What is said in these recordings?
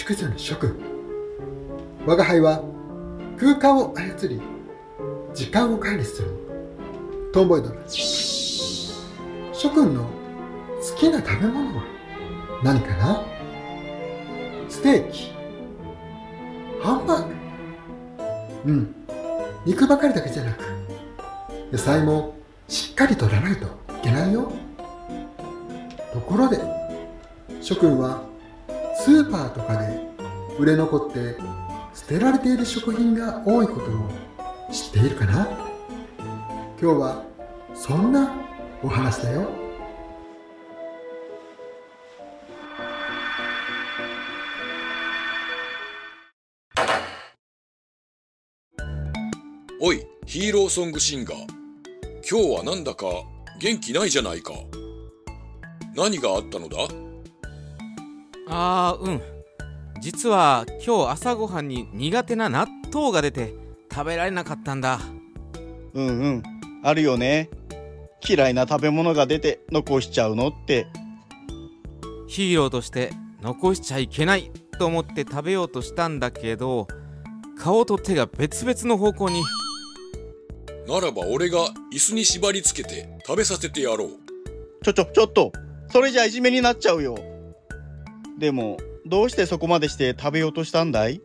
非粛女の諸君我が輩は空間を操り時間を管理する。トンボイドル諸君の好きな食べ物は何かな？ステーキ。ハンバーグ。うん。肉ばかりだけじゃなく野菜もしっかりとらないといけないよ。ところで諸君はスーパーとかで売れ残って捨てられている食品が多いことを知っているかな？今日はそんなお話だよ。おいヒーローソングシンガー。今日はなんだか元気ないじゃないか。何があったのだ？あーうん。実は今日朝ごはんに苦手な納豆が出て食べられなかったんだ。うんうん。あるよね。嫌いな食べ物が出て残しちゃうのって。ヒーローとして残しちゃいけないと思って食べようとしたんだけど顔と手が別々の方向に。ならば俺が椅子に縛り付けて食べさせてやろう。ちょちょちょっと。それじゃいじめになっちゃうよでもどうしてそこまでして食べようとしたんだい？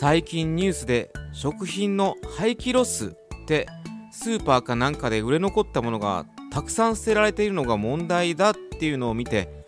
最近ニュースで食品の廃棄ロスってスーパーかなんかで売れ残ったものがたくさん捨てられているのが問題だっていうのを見て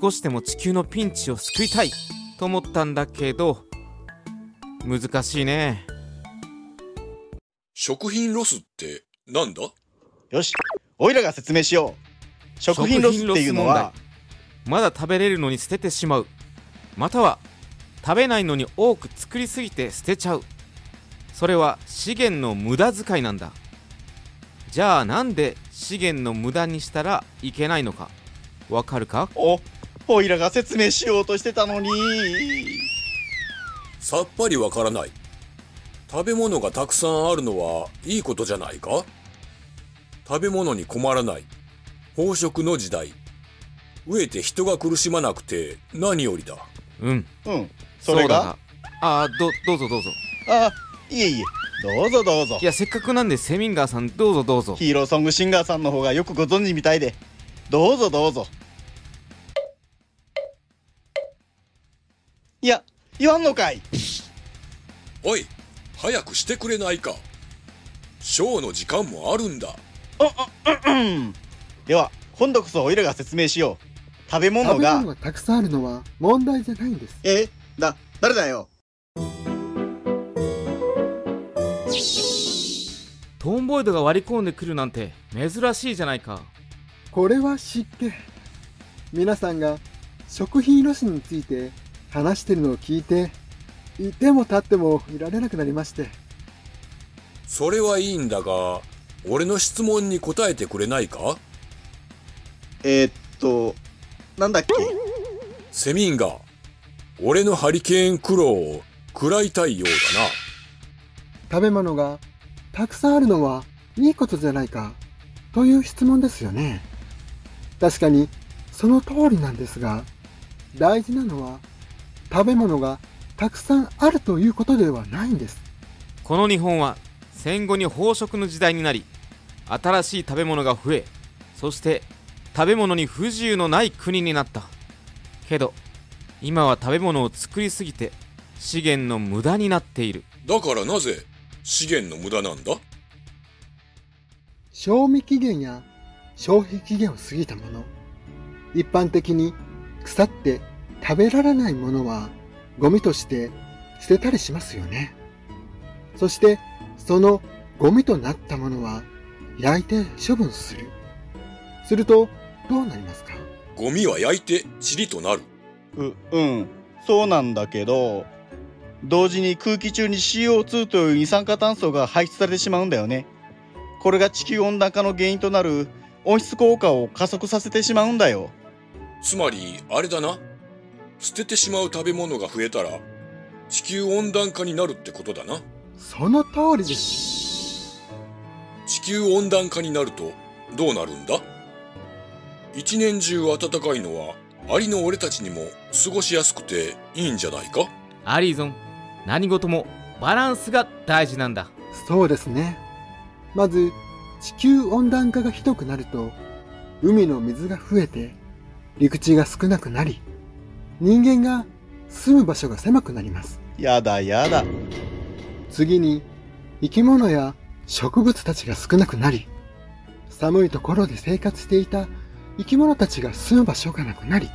少しでも地球のピンチを救いたいと思ったんだけど難しいね。食品ロスってなんだ？よしおいらが説明しよう。食品ロスっていうのはまだ食べれるのに捨ててしまう。または食べないのに多く作りすぎて捨てちゃう。それは資源の無駄遣いなんだ。じゃあなんで資源の無駄にしたらいけないのか。わかるか？おおいらが説明しようとしてたのに。さっぱりわからない。食べ物がたくさんあるのはいいことじゃないか？食べ物に困らない。飽食の時代飢えて人が苦しまなくて何よりだ？うん。うん。それが？うだがああどどうぞどうぞ。あいえいえ。どうぞどうぞ。いやせっかくなんでセミンガーさんどうぞどうぞ。ヒーローソングシンガーさんの方がよくご存知みたいで。どうぞどうぞ。いや言わんのかい。おい早くしてくれないか。ショーの時間もあるんだ。うん。では今度こそおいらが説明しよう食べ物食べが物がたくさんあるのは問題じゃないんです。えだ誰だよ。トーンボイドが割り込んでくるなんて珍しいじゃないか。これは湿気。皆さんが食品ロスについて話してるのを聞いていても立ってもいられなくなりまして。それはいいんだが俺の質問に答えてくれないか？えー、っとなんだっけ？セミンガー。俺のハリケーンクローを食らいたいようだな。食べ物がたくさんあるのはいいことじゃないかという質問ですよね。確かにその通りなんですが大事なのは食べ物がたくさんあるということではないんです。この日本は戦後に飽食の時代になり新しい食べ物が増えそして食べ物に不自由のない国になった。けど今は食べ物を作りすぎて資源の無駄になっている。だからなぜ資源の無駄なんだ？賞味期限や消費期限を過ぎたもの。一般的に腐って食べられないものはゴミとして捨てたりしますよね。そしてそのゴミとなったものは焼いて処分する。するとどうなりますか？ゴミは焼いて塵となる。ううん。そうなんだけど同時に空気中に CO2 という二酸化炭素が排出されてしまうんだよね。これが地球温暖化の原因となる温室効果を加速させてしまうんだよ。つまりあれだな。捨ててしまう食べ物が増えたら地球温暖化になるってことだな。その通りです。地球温暖化になるとどうなるんだ？一年中暖かいのはアリの俺たちにも過ごしやすくていいんじゃないか？アリーゾン何事もバランスが大事なんだそうですね。まず、地球温暖化がひどくなると、海の水が増えて、陸地が少なくなり、人間が住む場所が狭くなります。やだやだ。次に、生き物や植物たちが少なくなり、寒いところで生活していた生き物たちが住む場所がなくなり、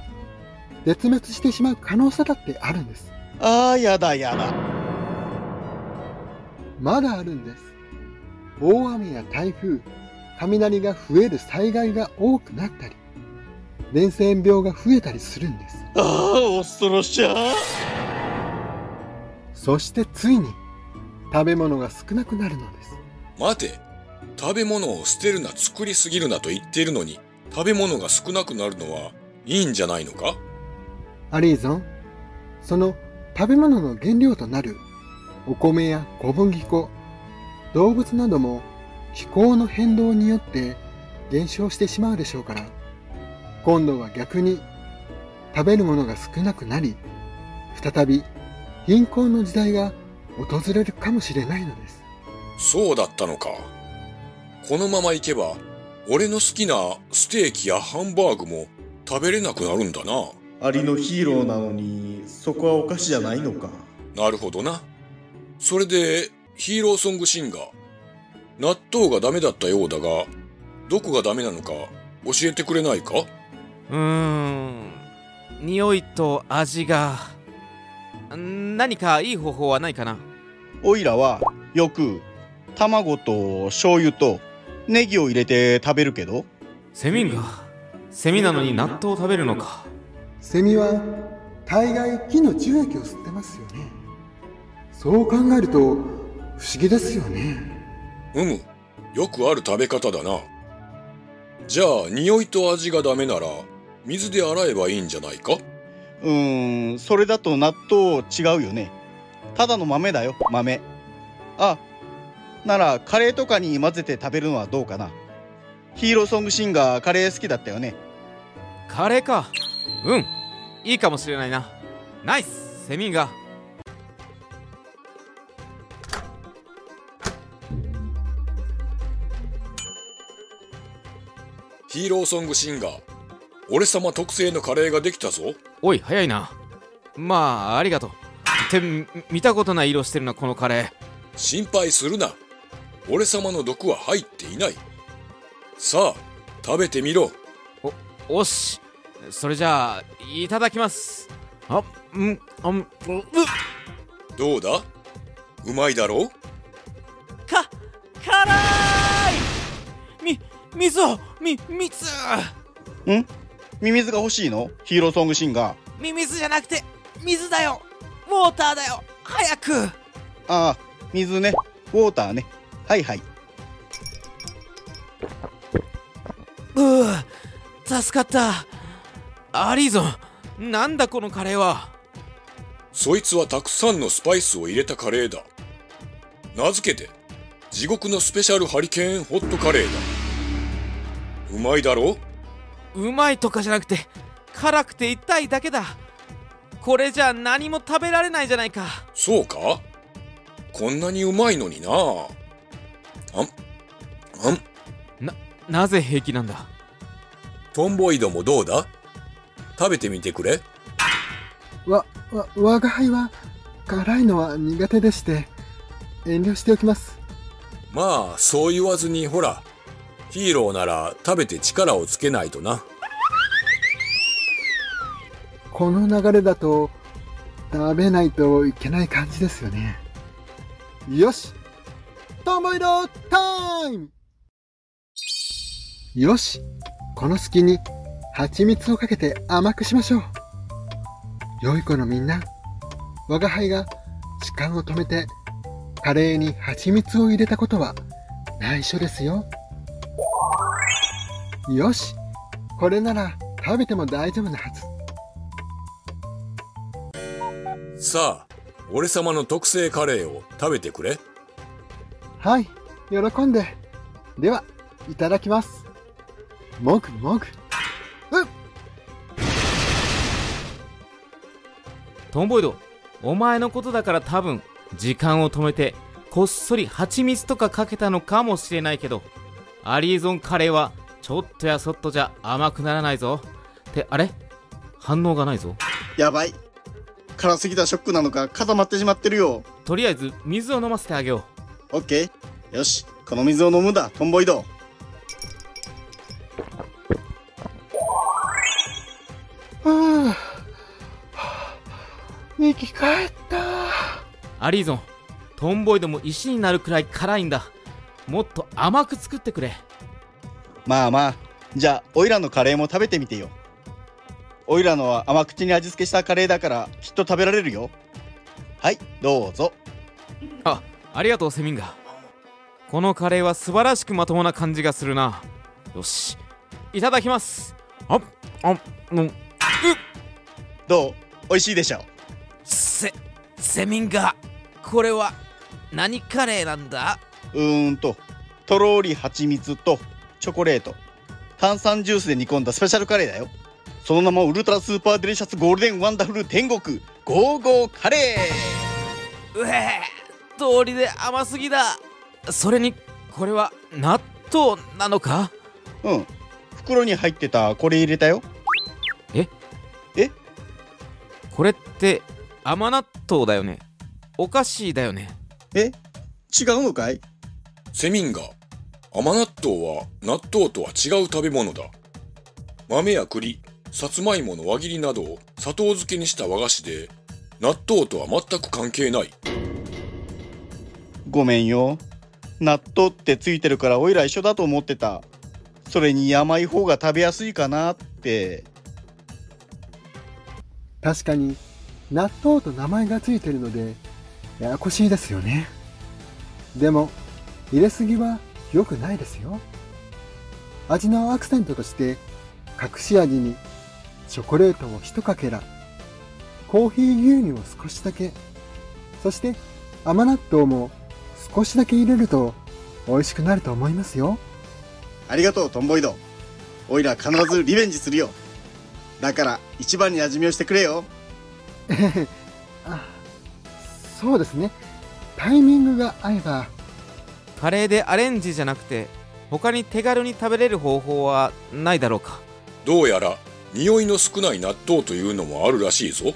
絶滅してしまう可能性だってあるんです。ああ、やだやだ。まだあるんです。大雨や台風、雷が増える災害が多くなったり、伝染病が増えたりするんです。ああ、恐ろしゃ。そしてついに、食べ物が少なくなるのです。待て。食べ物を捨てるな作りすぎるなと言っているのに、食べ物が少なくなるのはいいんじゃないのか？アリーゾン、その食べ物の原料となるお米や小麦粉、動物なども気候の変動によって減少してしまうでしょうから、今度は逆に食べるものが少なくなり、再び貧困の時代が訪れるかもしれないのです。そうだったのか。このまま行けば、俺の好きなステーキやハンバーグも食べれなくなるんだな。アリのヒーローなのに、そこはおかしじゃないのか。なるほどな。それで、ヒーローソングシンガー。納豆がダメだったようだが、どこがダメなのか教えてくれないか？うーん匂いと味がん何かいい方法はないかな？おいらは、よく、卵と醤油とネギを入れて食べるけど、セミンがセミなのに納豆を食べるのかセミは大概木の樹液を吸ってますよね。そう考えると不思議ですよね。うむ。よくある食べ方だな。じゃあ、匂いと味がダメなら、水で洗えばいいんじゃないか？うーん、それだと納豆違うよね。ただの豆だよ、豆。あ、ならカレーとかに混ぜて食べるのはどうかな？ヒーローソングシンガーカレー好きだったよね？カレーかうんいいかもしれないなナイスセミンがヒーローソングシンガー。俺様特製のカレーができたぞ。おい早いなまあありがとうってみ見たことない色してるなこのカレー心配するな。俺様の毒は入っていない。さあ、食べてみろ。おし。それじゃあいただきます。あうんあんうどうだ？うまいだろ？うか辛い。み水をみ水ん？ミミズが欲しいの？ヒーローソングシンガー。み水じゃなくて水だよ。ウォーターだよ。早く。ああ、水ね。ウォーターね。はいはい。うう助かった。アリーゾンなんだこのカレーは？そいつはたくさんのスパイスを入れたカレーだ。名付けて、地獄のスペシャルハリケーンホットカレーだ。うまいだろ？ううまいとかじゃなくて辛くて痛いだけだ。これじゃ何も食べられないじゃないか。そうか？こんなにうまいのにな。あん、あん、なぜ平気なんだ？トンボイドもどうだ？食べてみてくれわ、わ、我が輩は辛いのは苦手でして、遠慮しておきます。まあ、そう言わずに、ほら、ヒーローなら食べて力をつけないとな。この流れだと食べないといけない感じですよね。よしトンボイドタイムよしこの隙に蜂蜜をかけて甘くしましょう。良い子のみんな、我が輩が時間を止めてカレーに蜂蜜を入れたことは内緒ですよ。よしこれなら食べても大丈夫なはず。さあ、俺様の特製カレーを食べてくれ。はい、喜んで。では、いただきます。もぐもぐ。うっ。トンボイドお前のことだから多分時間を止めてこっそり蜂蜜とかかけたのかもしれないけどアリーゾンカレーはちょっとやそっとじゃ甘くならないぞ。ってあれ？反応がないぞ。やばい。辛すぎたショックなのか固まってしまってるよ。とりあえず水を飲ませてあげよオッケー。よし。この水を飲むんだ。トンボイドはあ、生き返った。うアリーゾントンボイドも石になるくらい辛いんだ。もっと甘く作ってくれ。まあまあ。じゃあオイラのカレーも食べてみてよ。オイラのは甘口に味付けしたカレーだからきっと食べられるよ。はいどうぞ。あありがとうセミンガ。このカレーは素晴らしくまともな感じがするな。よし。いただきます。あっあっうんどう？美味しいでしょセセミンガ。これは何カレーなんだ？うーんととろり蜂蜜とチョコレート。炭酸ジュースで煮込んだスペシャルカレーだよ。その名もウルトラスーパーデリシャスゴールデンワンダフル天国ゴーゴーカレうえ通りで甘すぎだ。それにこれは納豆なのか？ーうん。袋に入ってたこれ入れたよ。これって甘納豆だよね？お菓子だよね？え？違うのかい？セミンガ甘納豆は納豆とは違う食べ物だ。豆や栗さつまいもの輪切りなどを砂糖漬けにした和菓子で納豆とは全く関係ないごめんよ納豆ってついてるからおいら一緒だと思ってたそれに甘い方が食べやすいかなって確かに、納豆と名前がついてるので、ややこしいですよね。でも、入れすぎは良くないですよ。味のアクセントとして、隠し味にチョコレートを一かけら、コーヒー牛乳を少しだけ、そして甘納豆も少しだけ入れると美味しくなると思いますよ。ありがとうトンボイド。おいら必ずリベンジするよ。だから一番に味見をしてくれよ。あそうですね。タイミングが合えば、カレーでアレンジじゃなくて他に手軽に食べれる方法はないだろうか。どうやら匂いの少ない納豆というのもあるらしいぞ。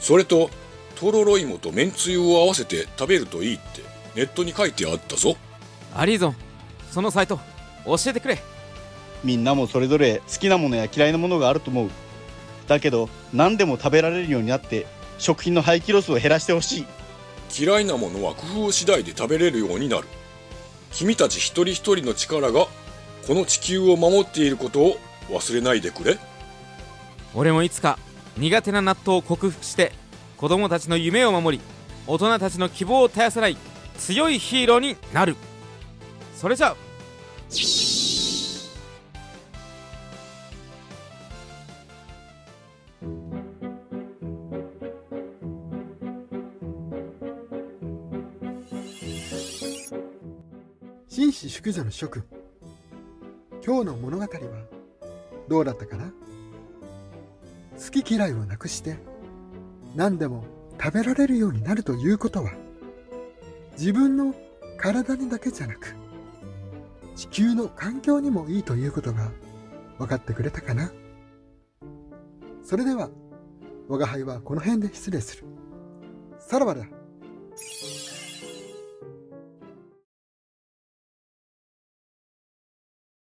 それととろろ芋とめんつゆを合わせて食べるといいってネットに書いてあったぞ。アリーゾンそのサイト教えてくれ。みんなもそれぞれ好きなものや嫌いなものがあると思う。だけど何でも食べられるようになって食品の廃棄ロスを減らしてほしい。嫌いなものは工夫次第で食べれるようになる。君たち一人一人の力がこの地球を守っていることを忘れないでくれ。俺もいつか苦手な納豆を克服して子供たちの夢を守り大人たちの希望を絶やさない強いヒーローになる。それじゃあ。紳士淑女の諸君。今日の物語はどうだったかな？好き嫌いをなくして何でも食べられるようになるということは自分の体にだけじゃなく地球の環境にもいいということが分かってくれたかなそれでは我が輩はこの辺で失礼する。さらばだ